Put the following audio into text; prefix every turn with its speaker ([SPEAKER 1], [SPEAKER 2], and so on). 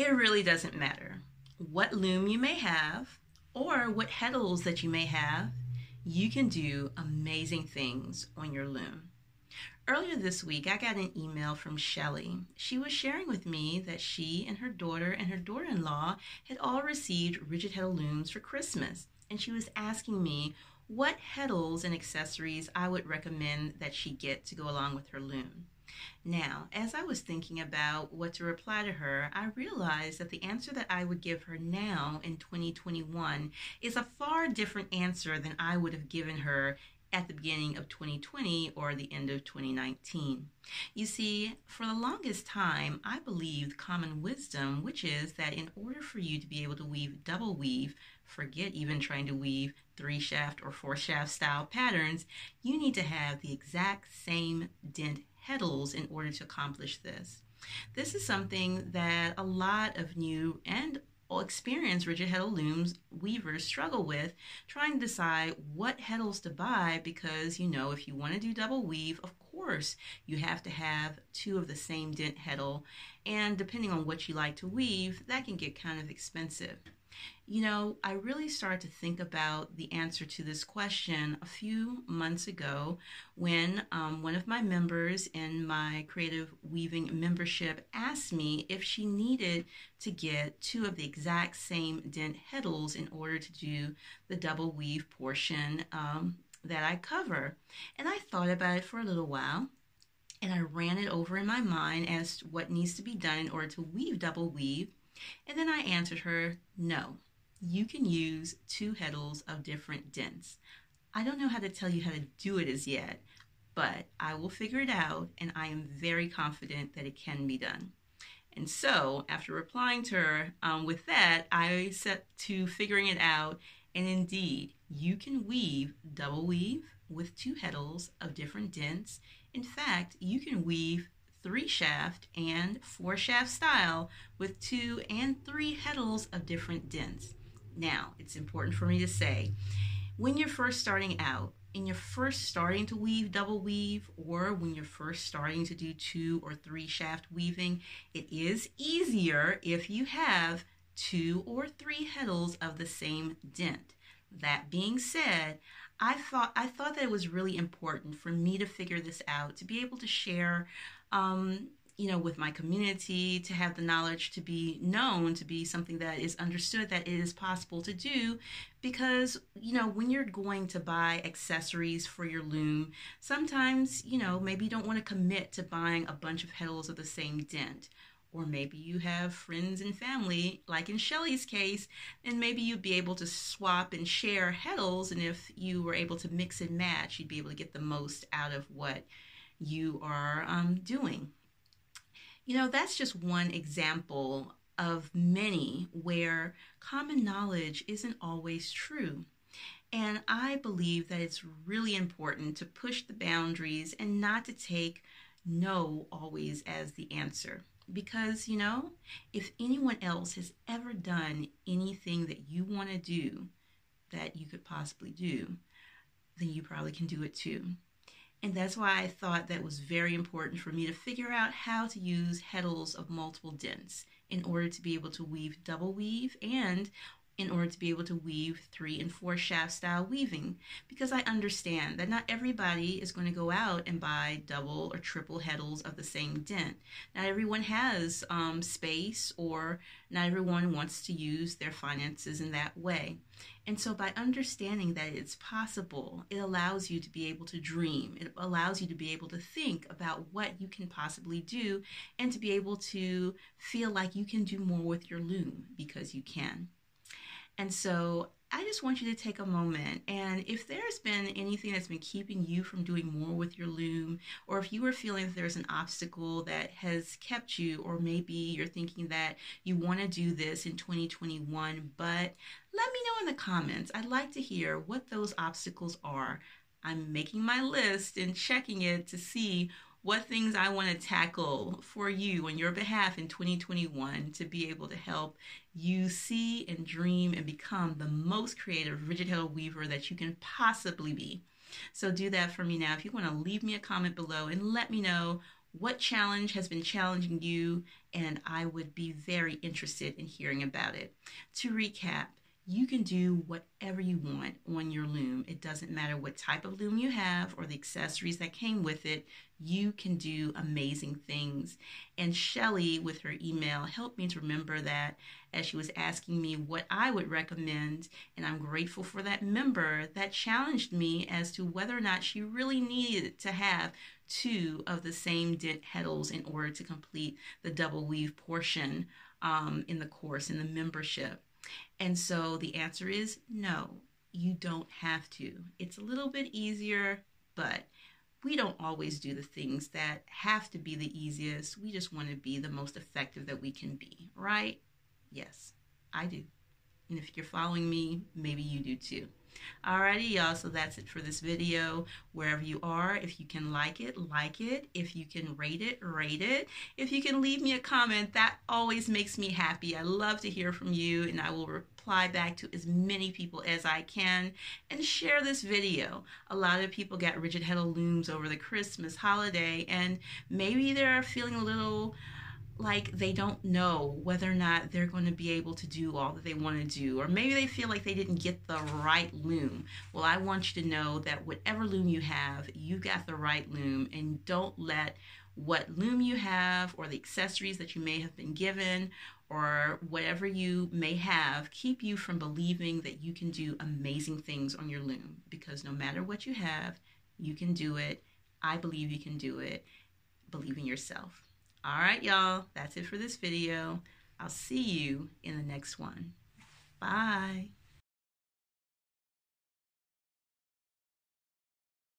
[SPEAKER 1] It really doesn't matter what loom you may have or what heddles that you may have, you can do amazing things on your loom. Earlier this week, I got an email from Shelly. She was sharing with me that she and her daughter and her daughter in law had all received rigid heddle looms for Christmas, and she was asking me what heddles and accessories I would recommend that she get to go along with her loom. Now, as I was thinking about what to reply to her, I realized that the answer that I would give her now in 2021 is a far different answer than I would have given her at the beginning of 2020 or the end of 2019. You see, for the longest time, I believed common wisdom, which is that in order for you to be able to weave double weave, forget even trying to weave three shaft or four shaft style patterns, you need to have the exact same dent heddles in order to accomplish this. This is something that a lot of new and experienced rigid heddle looms weavers struggle with trying to decide what heddles to buy because you know if you want to do double weave of course you have to have two of the same dent heddle and depending on what you like to weave that can get kind of expensive you know, I really started to think about the answer to this question a few months ago when um, one of my members in my creative weaving membership asked me if she needed to get two of the exact same dent heddles in order to do the double weave portion um, that I cover. And I thought about it for a little while and I ran it over in my mind as to what needs to be done in order to weave double weave. And then I answered her, no you can use two heddles of different dents. I don't know how to tell you how to do it as yet, but I will figure it out and I am very confident that it can be done. And so, after replying to her um, with that, I set to figuring it out. And indeed, you can weave double weave with two heddles of different dents. In fact, you can weave three shaft and four shaft style with two and three heddles of different dents. Now, it's important for me to say when you're first starting out, and you're first starting to weave double weave, or when you're first starting to do two or three shaft weaving, it is easier if you have two or three heddles of the same dent. That being said, I thought I thought that it was really important for me to figure this out, to be able to share um, you know, with my community, to have the knowledge to be known, to be something that is understood that it is possible to do. Because, you know, when you're going to buy accessories for your loom, sometimes, you know, maybe you don't want to commit to buying a bunch of heddles of the same dent. Or maybe you have friends and family, like in Shelly's case, and maybe you'd be able to swap and share heddles. And if you were able to mix and match, you'd be able to get the most out of what you are um, doing. You know, that's just one example of many where common knowledge isn't always true. And I believe that it's really important to push the boundaries and not to take no always as the answer. Because, you know, if anyone else has ever done anything that you want to do that you could possibly do, then you probably can do it too. And that's why I thought that was very important for me to figure out how to use heddles of multiple dents in order to be able to weave double weave and in order to be able to weave three and four shaft style weaving because I understand that not everybody is going to go out and buy double or triple heddles of the same dent. Not everyone has um, space or not everyone wants to use their finances in that way. And so by understanding that it's possible, it allows you to be able to dream. It allows you to be able to think about what you can possibly do and to be able to feel like you can do more with your loom because you can. And so I just want you to take a moment and if there's been anything that's been keeping you from doing more with your loom, or if you are feeling that there's an obstacle that has kept you, or maybe you're thinking that you want to do this in 2021, but let me know in the comments. I'd like to hear what those obstacles are. I'm making my list and checking it to see what things I want to tackle for you on your behalf in 2021 to be able to help you see and dream and become the most creative rigid heddle weaver that you can possibly be. So do that for me now. If you want to leave me a comment below and let me know what challenge has been challenging you, and I would be very interested in hearing about it. To recap, you can do whatever you want on your loom. It doesn't matter what type of loom you have or the accessories that came with it. You can do amazing things. And Shelly, with her email, helped me to remember that as she was asking me what I would recommend. And I'm grateful for that member that challenged me as to whether or not she really needed to have two of the same dent heddles in order to complete the double weave portion um, in the course, in the membership. And so the answer is no, you don't have to. It's a little bit easier, but we don't always do the things that have to be the easiest. We just want to be the most effective that we can be, right? Yes, I do. And if you're following me, maybe you do too. Alrighty, y'all. So that's it for this video. Wherever you are, if you can like it, like it. If you can rate it, rate it. If you can leave me a comment, that always makes me happy. I love to hear from you, and I will reply back to as many people as I can. And share this video. A lot of people got rigid heddle looms over the Christmas holiday, and maybe they're feeling a little like they don't know whether or not they're going to be able to do all that they want to do, or maybe they feel like they didn't get the right loom. Well, I want you to know that whatever loom you have, you got the right loom, and don't let what loom you have or the accessories that you may have been given or whatever you may have keep you from believing that you can do amazing things on your loom because no matter what you have, you can do it. I believe you can do it. Believe in yourself. All right, y'all, that's it for this video. I'll see you in the next one. Bye.